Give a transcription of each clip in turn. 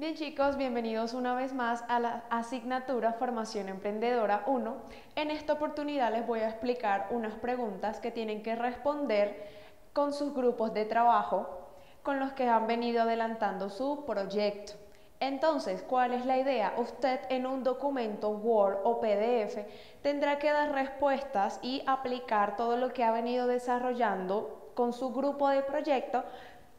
Bien chicos, bienvenidos una vez más a la asignatura Formación Emprendedora 1. En esta oportunidad les voy a explicar unas preguntas que tienen que responder con sus grupos de trabajo con los que han venido adelantando su proyecto. Entonces, ¿cuál es la idea? Usted en un documento Word o PDF tendrá que dar respuestas y aplicar todo lo que ha venido desarrollando con su grupo de proyecto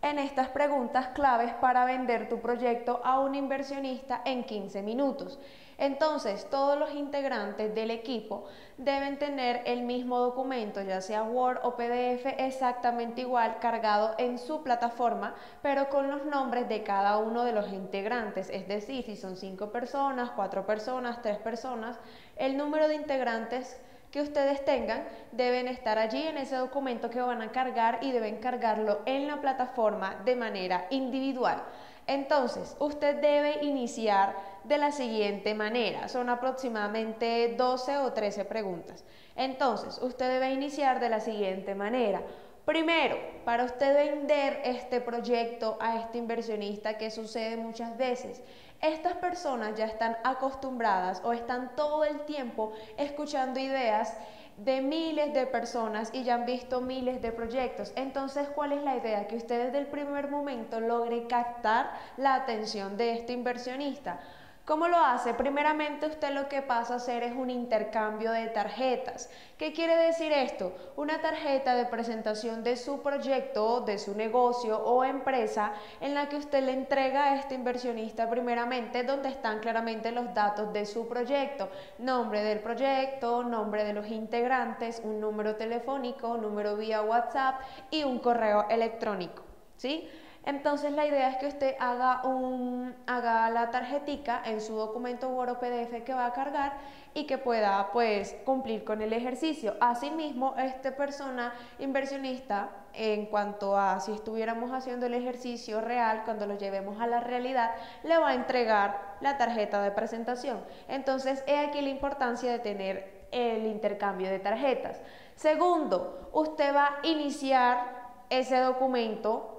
en estas preguntas claves para vender tu proyecto a un inversionista en 15 minutos. Entonces, todos los integrantes del equipo deben tener el mismo documento, ya sea Word o PDF, exactamente igual, cargado en su plataforma, pero con los nombres de cada uno de los integrantes. Es decir, si son 5 personas, 4 personas, 3 personas, el número de integrantes que ustedes tengan deben estar allí en ese documento que van a cargar y deben cargarlo en la plataforma de manera individual. Entonces, usted debe iniciar de la siguiente manera. Son aproximadamente 12 o 13 preguntas. Entonces, usted debe iniciar de la siguiente manera. Primero, para usted vender este proyecto a este inversionista que sucede muchas veces, estas personas ya están acostumbradas o están todo el tiempo escuchando ideas de miles de personas y ya han visto miles de proyectos. Entonces, ¿cuál es la idea? Que usted desde el primer momento logre captar la atención de este inversionista ¿Cómo lo hace? Primeramente usted lo que pasa a hacer es un intercambio de tarjetas. ¿Qué quiere decir esto? Una tarjeta de presentación de su proyecto, de su negocio o empresa en la que usted le entrega a este inversionista primeramente donde están claramente los datos de su proyecto, nombre del proyecto, nombre de los integrantes, un número telefónico, número vía WhatsApp y un correo electrónico. ¿Sí? Entonces la idea es que usted haga, un, haga la tarjetica en su documento Word o PDF que va a cargar y que pueda pues cumplir con el ejercicio. Asimismo, esta persona inversionista, en cuanto a si estuviéramos haciendo el ejercicio real, cuando lo llevemos a la realidad, le va a entregar la tarjeta de presentación. Entonces, he aquí la importancia de tener el intercambio de tarjetas. Segundo, usted va a iniciar ese documento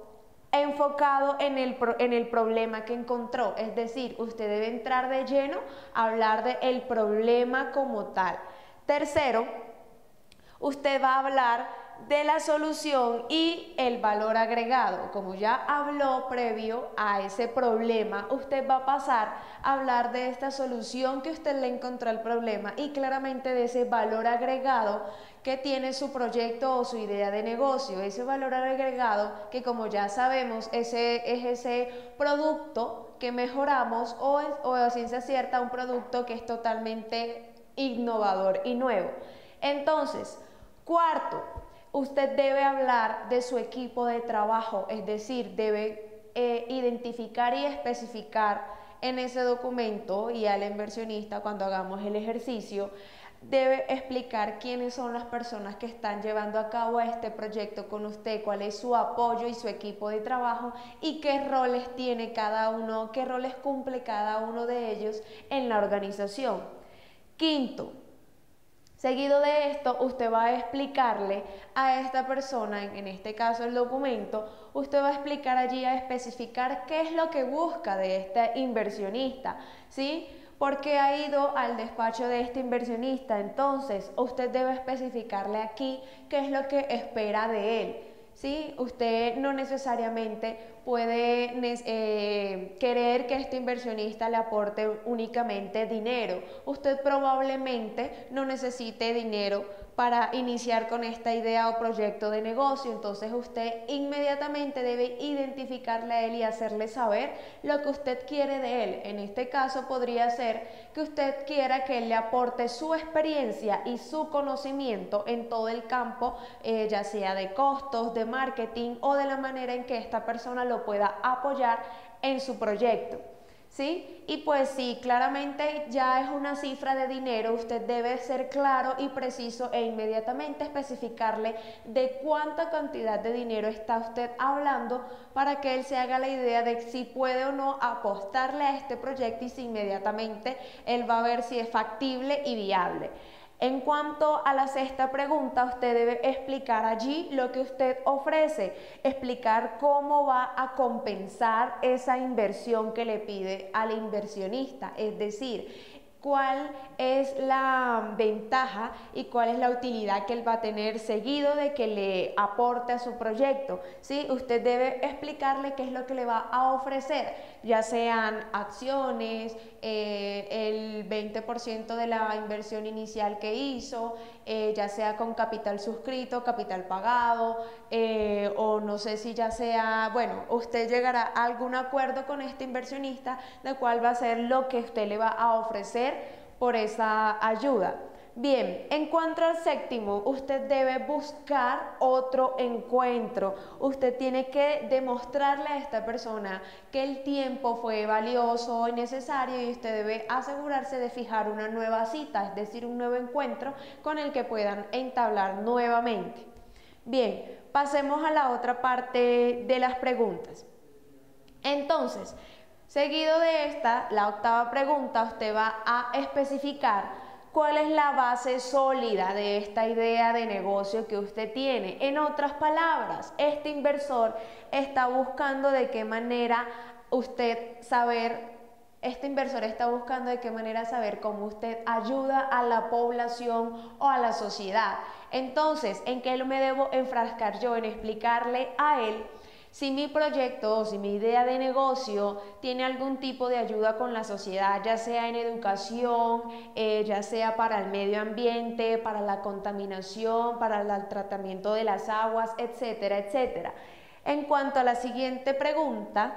enfocado en el, en el problema que encontró. Es decir, usted debe entrar de lleno a hablar del el problema como tal. Tercero, usted va a hablar de la solución y el valor agregado. Como ya habló previo a ese problema, usted va a pasar a hablar de esta solución que usted le encontró al problema y claramente de ese valor agregado que tiene su proyecto o su idea de negocio. Ese valor agregado que como ya sabemos ese, es ese producto que mejoramos o, o a ciencia cierta un producto que es totalmente innovador y nuevo. Entonces, cuarto, usted debe hablar de su equipo de trabajo, es decir, debe eh, identificar y especificar en ese documento y al inversionista cuando hagamos el ejercicio, debe explicar quiénes son las personas que están llevando a cabo este proyecto con usted, cuál es su apoyo y su equipo de trabajo y qué roles tiene cada uno, qué roles cumple cada uno de ellos en la organización. Quinto, Seguido de esto, usted va a explicarle a esta persona, en este caso el documento, usted va a explicar allí, a especificar qué es lo que busca de este inversionista, ¿sí? Porque ha ido al despacho de este inversionista, entonces usted debe especificarle aquí qué es lo que espera de él. ¿sí? Usted no necesariamente puede eh, querer que este inversionista le aporte únicamente dinero. Usted probablemente no necesite dinero para iniciar con esta idea o proyecto de negocio. Entonces usted inmediatamente debe identificarle a él y hacerle saber lo que usted quiere de él. En este caso podría ser que usted quiera que él le aporte su experiencia y su conocimiento en todo el campo, eh, ya sea de costos, de marketing o de la manera en que esta persona lo pueda apoyar en su proyecto. ¿Sí? Y pues sí, claramente ya es una cifra de dinero, usted debe ser claro y preciso e inmediatamente especificarle de cuánta cantidad de dinero está usted hablando para que él se haga la idea de si puede o no apostarle a este proyecto y si inmediatamente él va a ver si es factible y viable. En cuanto a la sexta pregunta, usted debe explicar allí lo que usted ofrece, explicar cómo va a compensar esa inversión que le pide al inversionista, es decir, cuál es la ventaja y cuál es la utilidad que él va a tener seguido de que le aporte a su proyecto. ¿sí? Usted debe explicarle qué es lo que le va a ofrecer, ya sean acciones, eh, el 20% de la inversión inicial que hizo, eh, ya sea con capital suscrito, capital pagado, eh, o no sé si ya sea, bueno, usted llegará a algún acuerdo con este inversionista de cuál va a ser lo que usted le va a ofrecer por esa ayuda. Bien, en cuanto al séptimo, usted debe buscar otro encuentro. Usted tiene que demostrarle a esta persona que el tiempo fue valioso y necesario y usted debe asegurarse de fijar una nueva cita, es decir, un nuevo encuentro con el que puedan entablar nuevamente. Bien, pasemos a la otra parte de las preguntas. Entonces, seguido de esta, la octava pregunta, usted va a especificar ¿Cuál es la base sólida de esta idea de negocio que usted tiene? En otras palabras, este inversor está buscando de qué manera usted saber, este inversor está buscando de qué manera saber cómo usted ayuda a la población o a la sociedad. Entonces, ¿en qué me debo enfrascar yo? En explicarle a él si mi proyecto o si mi idea de negocio tiene algún tipo de ayuda con la sociedad, ya sea en educación, eh, ya sea para el medio ambiente, para la contaminación, para el tratamiento de las aguas, etcétera, etcétera. En cuanto a la siguiente pregunta,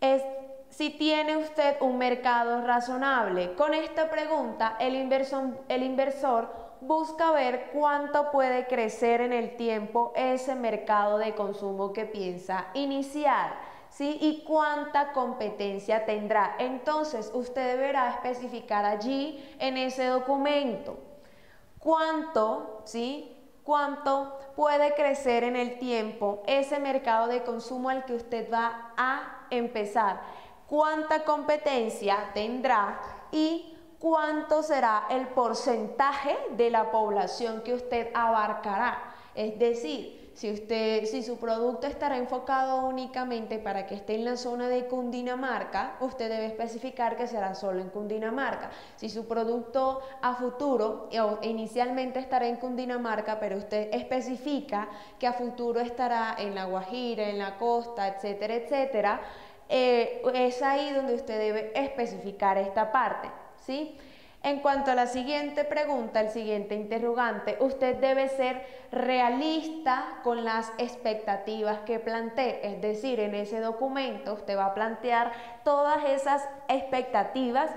es si tiene usted un mercado razonable. Con esta pregunta, el inversor, el inversor busca ver cuánto puede crecer en el tiempo ese mercado de consumo que piensa iniciar. ¿Sí? Y cuánta competencia tendrá. Entonces, usted deberá especificar allí en ese documento cuánto, ¿sí? Cuánto puede crecer en el tiempo ese mercado de consumo al que usted va a empezar. Cuánta competencia tendrá y cuánto será el porcentaje de la población que usted abarcará. Es decir, si, usted, si su producto estará enfocado únicamente para que esté en la zona de Cundinamarca, usted debe especificar que será solo en Cundinamarca. Si su producto a futuro o inicialmente estará en Cundinamarca, pero usted especifica que a futuro estará en La Guajira, en la costa, etcétera, etcétera, eh, es ahí donde usted debe especificar esta parte. En cuanto a la siguiente pregunta, el siguiente interrogante, usted debe ser realista con las expectativas que plantee, es decir, en ese documento usted va a plantear todas esas expectativas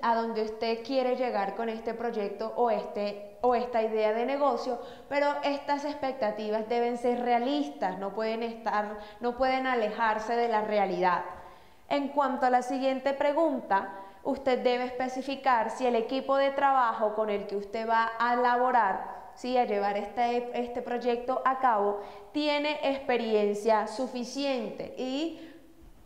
a donde usted quiere llegar con este proyecto o, este, o esta idea de negocio, pero estas expectativas deben ser realistas, no pueden estar, no pueden alejarse de la realidad. En cuanto a la siguiente pregunta, usted debe especificar si el equipo de trabajo con el que usted va a elaborar, ¿sí? a llevar este, este proyecto a cabo, tiene experiencia suficiente y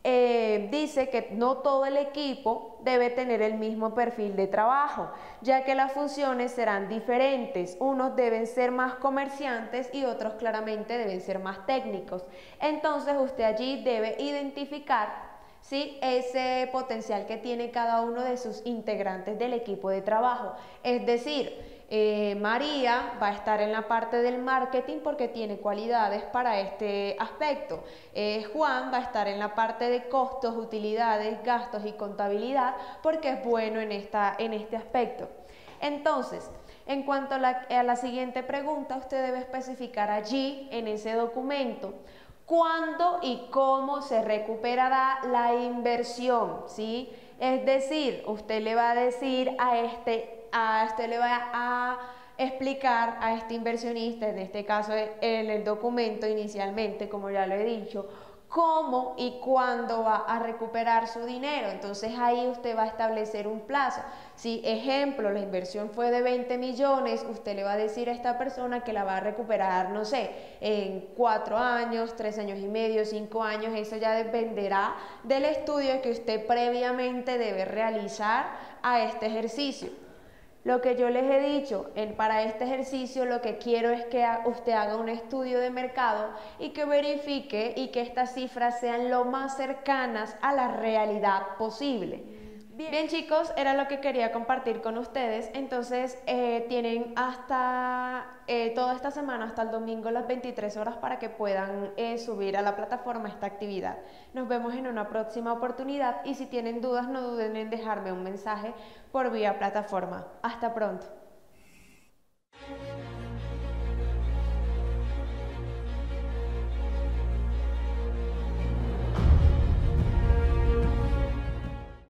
eh, dice que no todo el equipo debe tener el mismo perfil de trabajo, ya que las funciones serán diferentes. Unos deben ser más comerciantes y otros claramente deben ser más técnicos. Entonces usted allí debe identificar ¿sí? ese potencial que tiene cada uno de sus integrantes del equipo de trabajo. Es decir, eh, María va a estar en la parte del marketing porque tiene cualidades para este aspecto. Eh, Juan va a estar en la parte de costos, utilidades, gastos y contabilidad porque es bueno en, esta, en este aspecto. Entonces, en cuanto a la siguiente pregunta, usted debe especificar allí en ese documento cuándo y cómo se recuperará la inversión, ¿sí? Es decir, usted le va a decir a este, a este le va a explicar a este inversionista, en este caso en el documento inicialmente, como ya lo he dicho, cómo y cuándo va a recuperar su dinero. Entonces ahí usted va a establecer un plazo. Si, ejemplo, la inversión fue de 20 millones, usted le va a decir a esta persona que la va a recuperar, no sé, en cuatro años, tres años y medio, cinco años. Eso ya dependerá del estudio que usted previamente debe realizar a este ejercicio. Lo que yo les he dicho, en, para este ejercicio lo que quiero es que usted haga un estudio de mercado y que verifique y que estas cifras sean lo más cercanas a la realidad posible. Bien. chicos, era lo que quería compartir con ustedes. Entonces eh, tienen hasta eh, toda esta semana, hasta el domingo, las 23 horas para que puedan eh, subir a la plataforma esta actividad. Nos vemos en una próxima oportunidad y si tienen dudas no duden en dejarme un mensaje por vía plataforma. Hasta pronto.